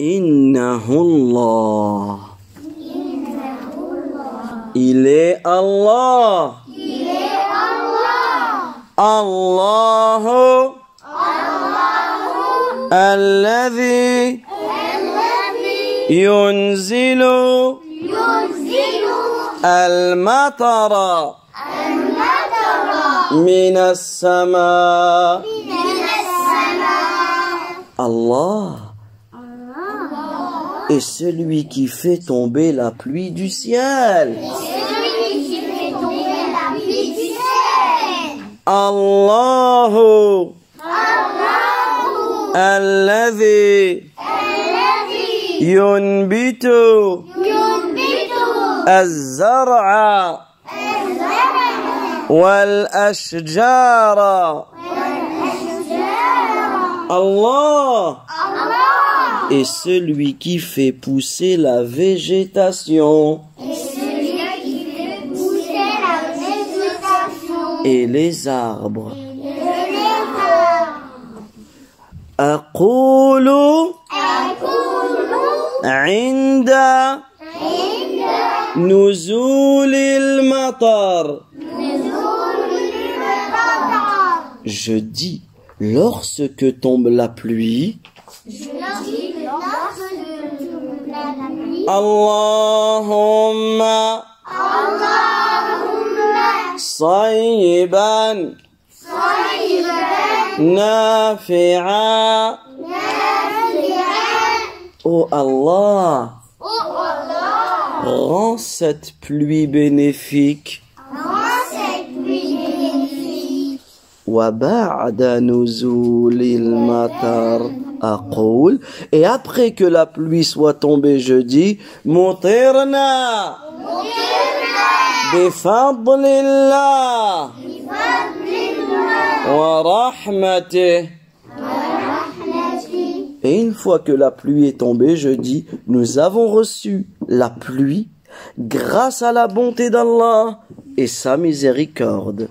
إنه الله إله الله الله الذي. الذي. ينزل. ينزل. المطر. المطر. من السماء. من السماء. الله. est celui qui fait tomber la pluie du ciel. الله الذي ينبت الزرع والأشجار Allah est celui qui fait pousser la végétation et les arbres. أقول عند نزول المطر Je dis, lorsque tombe la pluie, اللهم صيبا نافعا Oh Allah, rends cette pluie bénéfique وبعد نزول المطر أقول et après que la pluie soit tombée je dis مطرنا بفضل الله ورحمته Et une fois que la pluie est tombée, je dis, nous avons reçu la pluie grâce à la bonté d'Allah et sa miséricorde.